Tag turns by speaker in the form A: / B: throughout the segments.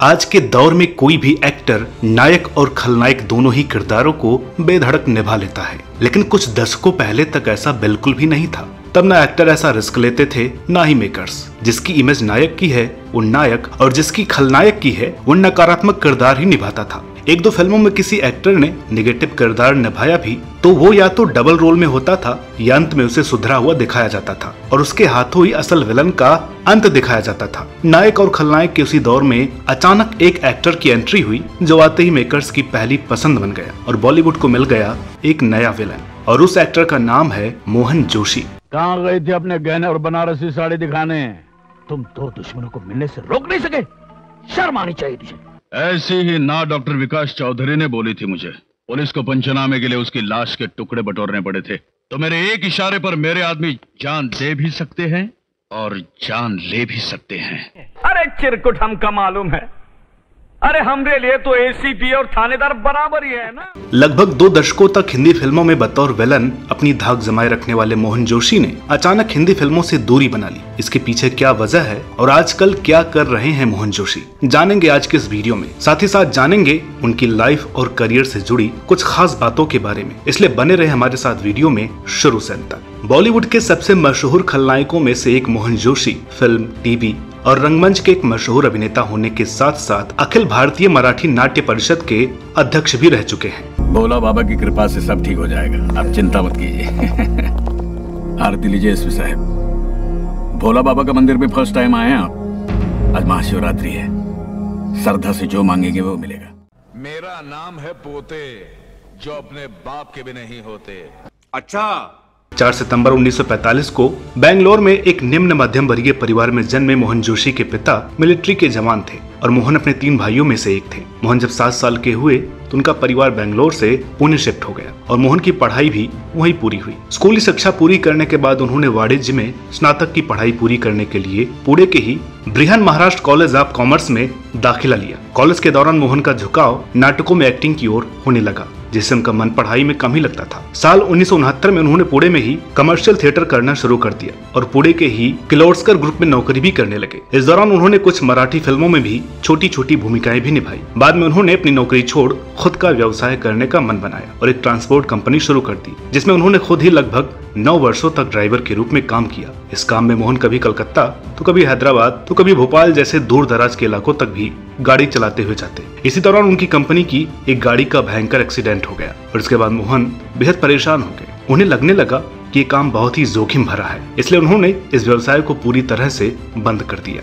A: आज के दौर में कोई भी एक्टर, नायक और खलनायक दोनों ही किरदारों को बेधड़क निभा लेता है। लेकिन कुछ दशकों पहले तक ऐसा बिल्कुल भी नहीं था। तब ना एक्टर ऐसा रिस्क लेते थे, ना ही मेकर्स। जिसकी इमेज नायक की है, वो नायक, और जिसकी खलनायक की है, वो नकारात्मक किरदार ही निभाता था। एक दो फ़िल्मों में किसी एक्टर ने निगेटिव किरदार निभाया भी तो वो या तो डबल रोल में होता था, या अंत में उसे सुधरा हुआ दिखाया जाता था, और उसके हाथों ही असल विलन का अंत दिखाया जाता था। नायक और खलनायक के उसी दौर में अचानक एक एक्टर की एंट्री हुई, जो आते ही मेकर्स की पहली पसंद बन गया, और बॉलीवुड को मिल गया एक नया विलन और उस एक्टर का नाम है मोहन जोशी।
B: कहाँ गए थे अपने गहने और बनारसी साड़ी दिखाने? तुम दो दुश्मनों को मिलने से रोक नहीं सके। शर्म आनी चाहिए तुझे।
C: ऐसी ही ना डॉक्टर विकास चौधरी ने बोली थी मुझे। पुलिस को पंचनामे के लिए उसकी लाश के टुकड़े बटोरने पड़े थे। तो मेरे एक इशारे पर मेरे आदमी जान दे भी सकते हैं और जान ले भी सकते हैं।
D: अरे चिरकुट, हमका मालूम है। अरे हमरे लिए तो एसीपी और थानेदार बराबर ही है ना।
A: लगभग दो दशकों तक हिंदी फ़िल्मों में बतौर विलन अपनी धाक जमाए रखने वाले मोहन जोशी ने अचानक हिंदी फ़िल्मों से दूरी बना ली। इसके पीछे क्या वजह है और आजकल क्या कर रहे हैं मोहन जोशी? जानेंगे आज के इस वीडियो में। साथ ही साथ जानेंगे उनकी लाइफ और करियर से जुड़ी कुछ खास बातों के बारे में। इसलिए बने रहे हमारे साथ वीडियो में शुरू से अंत तक। बॉलीवुड के सबसे मशहूर खलनायकों में से एक मोहन जोशी फ़िल्म टीवी और रंगमंच के एक मशहूर अभिनेता होने के साथ साथ अखिल भारतीय मराठी नाट्य परिषद के अध्यक्ष भी रह चुके हैं।
B: भोला बाबा की कृपा से सब ठीक हो जाएगा। आप चिंता मत कीजिए। आरती लीजिए एसपी साहब। भोला बाबा का मंदिर में फ़र्स्ट टाइम आए हैं आप। आज महाशिवरात्रि है। श्रद्धा से जो मांगेंगे वो मिलेगा।
E: मेरा नाम है पोते जो अपने बाप के भी नहीं होते।
F: अच्छा
A: 4 सितंबर 1945 को बेंगलोर में एक निम्न मध्यम वर्गीय परिवार में जन्मे मोहन जोशी के पिता, मिलिट्री के जवान थे और मोहन अपने तीन भाइयों में से एक थे। मोहन जब सात साल के हुए तो उनका परिवार बेंगलोर से पुणे शिफ्ट हो गया और मोहन की पढ़ाई भी वहीं पूरी हुई। स्कूली शिक्षा पूरी करने के बाद उन्होंने वाणिज्य में स्नातक की पढ़ाई पूरी करने के लिए पुणे के ही Brihan Maharashtra college of commerce में दाखिला लिया। कॉलेज के दौरान मोहन का झुकाव नाटकों में एक्टिंग की ओर होने लगा। जिससे उनका मन पढ़ाई में कम ही लगता था। साल उन्नीस सौ उनहत्तर में उन्होंने पुणे में ही कमर्शियल थिएटर करना शुरू कर दिया और पुणे के ही किलोड्सकर ग्रुप में नौकरी भी करने लगे। इस दौरान उन्होंने कुछ मराठी फ़िल्मों में भी छोटी छोटी भूमिकाएँ भी निभाई। बाद में उन्होंने अपनी नौकरी छोड़ खुद का व्यवसाय करने का मन बनाया और एक ट्रांसपोर्ट कंपनी शुरू कर दी, जिसमें उन्होंने खुद ही लगभग नौ वर्षों तक ड्राइवर के रूप में काम किया। इस काम में मोहन कभी कलकत्ता तो कभी हैदराबाद तो कभी भोपाल जैसे दूर दराज के इलाकों तक भी गाड़ी चलाते हुए जाते। इसी दौरान उनकी कंपनी की एक गाड़ी का भयंकर एक्सीडेंट हो गया और इसके बाद मोहन बेहद परेशान हो गए। उन्हें लगने लगा कि ये काम बहुत ही जोखिम भरा है, इसलिए उन्होंने इस व्यवसाय को पूरी तरह से बंद कर दिया।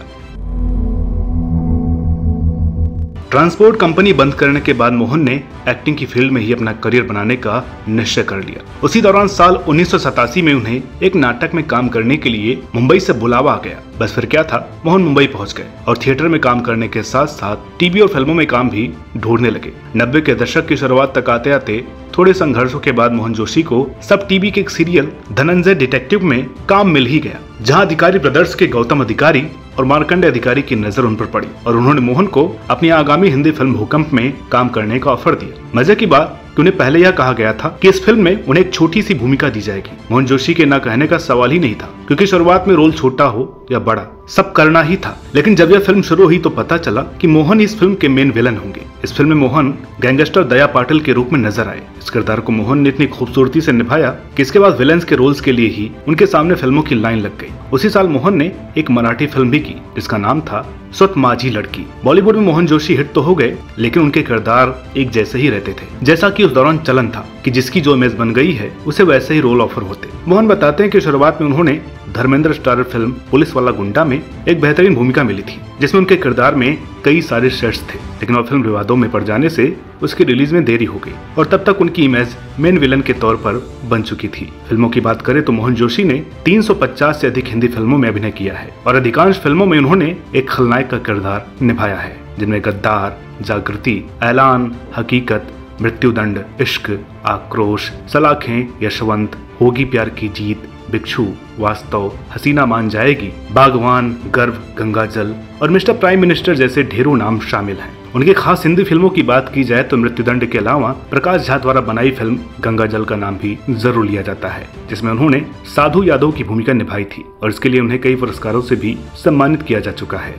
A: ट्रांसपोर्ट कंपनी बंद करने के बाद मोहन ने एक्टिंग की फ़ील्ड में ही अपना करियर बनाने का निश्चय कर लिया। उसी दौरान साल उन्नीस सौ सतासी में उन्हें एक नाटक में काम करने के लिए मुंबई से बुलावा आ गया। बस फिर क्या था, मोहन मुंबई पहुँच गए और थिएटर में काम करने के साथ साथ टीवी और फ़िल्मों में काम भी ढूँढने लगे। नब्बे के दशक की शुरुआत तक आते आते थोड़े संघर्षों के बाद मोहन जोशी को सब टीवी के एक सीरियल धनंजय डिटेक्टिव में काम मिल ही गया। जहाँ अधिकारी ब्रदर्स के गौतम अधिकारी और मार्कंडे अधिकारी की नज़र उन पर पड़ी और उन्होंने मोहन को अपनी आगामी हिंदी फ़िल्म भूकंप में काम करने का ऑफ़र दिया। मज़े की बात कि उन्हें पहले यह कहा गया था कि इस फ़िल्म में उन्हें एक छोटी सी भूमिका दी जाएगी। मोहन जोशी के न कहने का सवाल ही नहीं था, क्योंकि शुरुआत में रोल छोटा हो या बड़ा, सब करना ही था। लेकिन जब यह फ़िल्म शुरू हुई तो पता चला कि मोहन इस फ़िल्म के मेन विलन होंगे। इस फ़िल्म में मोहन गैंगस्टर दया पाटिल के रूप में नज़र आए। इस किरदार को मोहन ने इतनी खूबसूरती से निभाया कि इसके बाद विलेंस के रोल्स के लिए ही उनके सामने फ़िल्मों की लाइन लग गई। उसी साल मोहन ने एक मराठी फ़िल्म भी की, जिसका नाम था स्वत माझी लड़की। बॉलीवुड में मोहन जोशी हिट तो हो गए, लेकिन उनके किरदार एक जैसे ही रहते थे। जैसा कि उस दौरान चलन था कि जिसकी जो इमेज बन गई है, उसे वैसे ही रोल ऑफ़र होते। मोहन बताते हैं कि शुरुआत में उन्होंने धर्मेंद्र स्टार फ़िल्म पुलिस वाला गुंडा में एक बेहतरीन भूमिका मिली थी। जिसमें उनके किरदार में कई सारे शेड्स थे। लेकिन वह फ़िल्म विवादों में पड़ जाने से उसकी रिलीज़ में देरी हो गई और तब तक उनकी इमेज मेन विलन के तौर पर बन चुकी थी। फ़िल्मों की बात करें तो मोहन जोशी ने 350 से अधिक हिंदी फ़िल्मों में अभिनय किया है और अधिकांश फ़िल्मों में उन्होंने एक खलनायक का किरदार निभाया है, जिनमें गद्दार, जागृति, ऐलान, हकीकत, मृत्युदंड, इश्क, आक्रोश, सलाखें, यशवंत, होगी प्यार की जीत भिक्षु, वास्तव, हसीना मान जाएगी। बागवान, गर्व गंगा जल और मिस्टर प्राइम मिनिस्टर जैसे ढेरों नाम शामिल हैं। उनके खास हिंदी फ़िल्मों की बात की जाए तो मृत्युदंड के अलावा प्रकाश झा द्वारा बनाई फ़िल्म गंगा जल का नाम भी ज़रूर लिया जाता है, जिसमें उन्होंने साधु यादव की भूमिका निभाई थी और इसके लिए उन्हें कई पुरस्कारों से भी सम्मानित किया जा चुका है।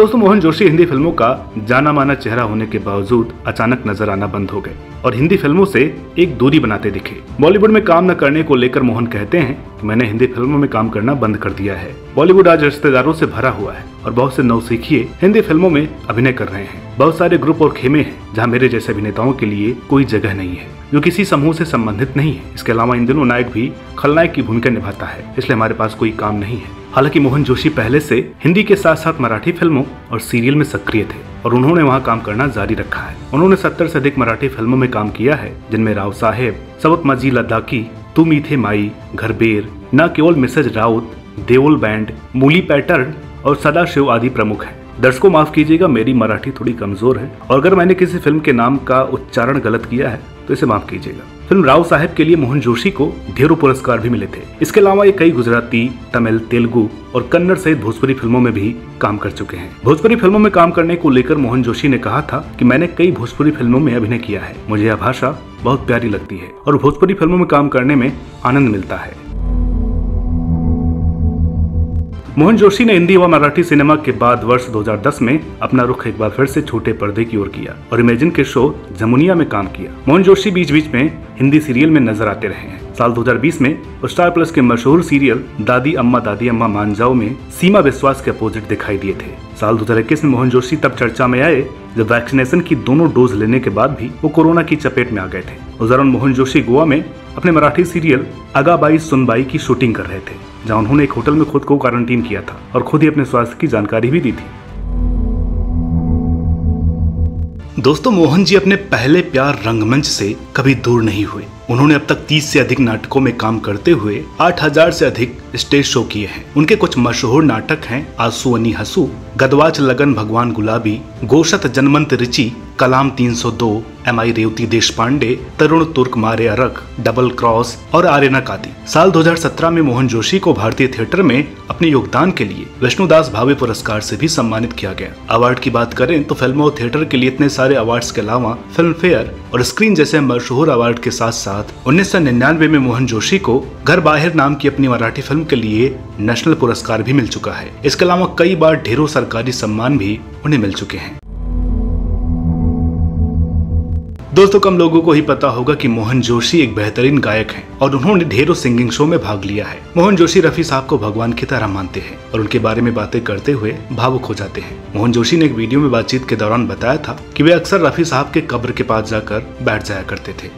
A: दोस्तों, मोहन जोशी हिंदी फ़िल्मों का जाना माना चेहरा होने के बावजूद अचानक नज़र आना बंद हो गए और हिंदी फ़िल्मों से एक दूरी बनाते दिखे। बॉलीवुड में काम न करने को लेकर मोहन कहते हैं कि मैंने हिंदी फ़िल्मों में काम करना बंद कर दिया है। बॉलीवुड आज रिश्तेदारों से भरा हुआ है और बहुत से नौसिखिए हिंदी फ़िल्मों में अभिनय कर रहे हैं। बहुत सारे ग्रुप और खेमे हैं जहाँ मेरे जैसे अभिनेताओं के लिए कोई जगह नहीं है। जो किसी समूह से संबंधित नहीं है। इसके अलावा इन दिनों नायक भी खलनायक की भूमिका निभाता है, इसलिए हमारे पास कोई काम नहीं है। हालाँकि मोहन जोशी पहले से हिंदी के साथ साथ मराठी फ़िल्मों और सीरियल में सक्रिय थे और उन्होंने वहाँ काम करना जारी रखा है। उन्होंने सत्तर से अधिक मराठी फ़िल्मों में काम किया है, जिनमें राव साहेब, सबक मजी लद्दाखी तुम थे माई, घरबेर, न केवल मिसेज राउत, देवल बैंड, मूली पैटर्न और सदाशिव आदि प्रमुख हैं। दर्शकों माफ़ कीजिएगा, मेरी मराठी थोड़ी कमज़ोर है और अगर मैंने किसी फ़िल्म के नाम का उच्चारण गलत किया है तो इसे माफ़ कीजिएगा। फ़िल्म राव साहब के लिए मोहन जोशी को ढेरों पुरस्कार भी मिले थे। इसके अलावा ये कई गुजराती, तमिल, तेलुगु और कन्नड़ सहित भोजपुरी फ़िल्मों में भी काम कर चुके हैं। भोजपुरी फ़िल्मों में काम करने को लेकर मोहन जोशी ने कहा था कि मैंने कई भोजपुरी फ़िल्मों में अभिनय किया है। मुझे यह भाषा बहुत प्यारी लगती है और भोजपुरी फ़िल्मों में काम करने में आनंद मिलता है। मोहन जोशी ने हिंदी व मराठी सिनेमा के बाद वर्ष 2010 में अपना रुख एक बार फिर से छोटे पर्दे की ओर किया और इमेजिन के शो जमुनिया में काम किया। मोहन जोशी बीच बीच में हिंदी सीरियल में नज़र आते रहे हैं। साल 2020 में स्टार प्लस के मशहूर सीरियल दादी अम्मा दादी अम्मा मान जाओ में सीमा विश्वास के अपोजिट दिखाई दिए थे। साल 2021 में मोहन जोशी तब चर्चा में आए, जब वैक्सीनेशन की दोनों डोज लेने के बाद भी वो कोरोना की चपेट में आ गए थे। उस दौरान मोहन जोशी गोवा में अपने मराठी सीरियल अगाबाई सुनबाई की शूटिंग कर रहे थे। जहाँ उन्होंने एक होटल में खुद को क्वारंटीन किया था और खुद ही अपने स्वास्थ्य की जानकारी भी दी थी। दोस्तों, मोहन जी अपने पहले प्यार रंगमंच से कभी दूर नहीं हुए। उन्होंने अब तक 30 से अधिक नाटकों में काम करते हुए 8000 से अधिक स्टेज शो किए हैं। उनके कुछ मशहूर नाटक हैं आँसू अनी हसू गदवाच लगन भगवान गुलाबी, गोशत जनमंत रिचि कलाम 302 एम आई रेवती देश पांडे तरुण तुर्क मारे अरक, डबल क्रॉस और आर्यना कादी। साल 2017 में मोहन जोशी को भारतीय थिएटर में अपने योगदान के लिए विष्णुदास भावे पुरस्कार से भी सम्मानित किया गया। अवार्ड की बात करें तो फ़िल्मों और थिएटर के लिए इतने सारे अवार्ड्स के अलावा फ़िल्म फेयर और स्क्रीन जैसे मशहूर अवार्ड के साथ साथ उन्नीस सौ निन्यानवे में मोहन जोशी को घर बाहर नाम की अपनी मराठी फ़िल्म के लिए नेशनल पुरस्कार भी मिल चुका है। इसके अलावा कई बार ढेरों सरकारी सम्मान भी उन्हें मिल चुके हैं। दोस्तों, कम लोगों को ही पता होगा कि मोहन जोशी एक बेहतरीन गायक हैं और उन्होंने ढेरों सिंगिंग शो में भाग लिया है। मोहन जोशी रफी साहब को भगवान की तरह मानते हैं और उनके बारे में बातें करते हुए भावुक हो जाते हैं। मोहन जोशी ने एक वीडियो में बातचीत के दौरान बताया था कि वे अक्सर रफी साहब के कब्र के पास जाकर बैठ जाया करते थे।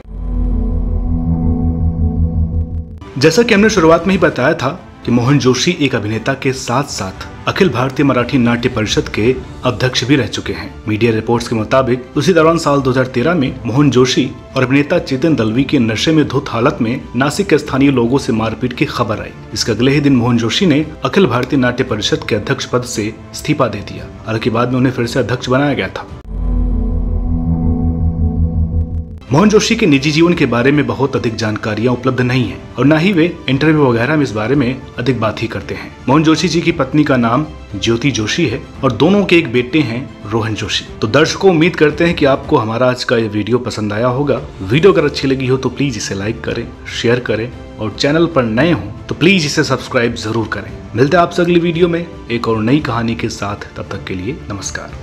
A: जैसा कि हमने शुरुआत में ही बताया था कि मोहन जोशी एक अभिनेता के साथ साथ अखिल भारतीय मराठी नाट्य परिषद के अध्यक्ष भी रह चुके हैं। मीडिया रिपोर्ट्स के मुताबिक, उसी दौरान साल 2013 में मोहन जोशी और अभिनेता चेतन दलवी के नशे में धुत हालत में नासिक के स्थानीय लोगों से मारपीट की खबर आई। इसके अगले ही दिन मोहन जोशी ने अखिल भारतीय नाट्य परिषद के अध्यक्ष पद से इस्तीफा दे दिया। हालाँकि बाद में उन्हें फिर से अध्यक्ष बनाया गया था। मोहन जोशी के निजी जीवन के बारे में बहुत अधिक जानकारियाँ उपलब्ध नहीं है, और न ही वे इंटरव्यू वगैरह में इस बारे में अधिक बात ही करते हैं। मोहन जोशी जी की पत्नी का नाम ज्योति जोशी है, और दोनों के एक बेटे हैं रोहन जोशी। तो दर्शकों, उम्मीद करते हैं कि आपको हमारा आज का ये वीडियो पसंद आया होगा। वीडियो अगर अच्छी लगी हो तो प्लीज़ इसे लाइक करें, शेयर करें, और चैनल पर नए हो तो प्लीज़ इसे सब्सक्राइब ज़रूर करें। मिलते हैं आपसे अगली वीडियो में एक और नई कहानी के साथ, तब तक के लिए नमस्कार।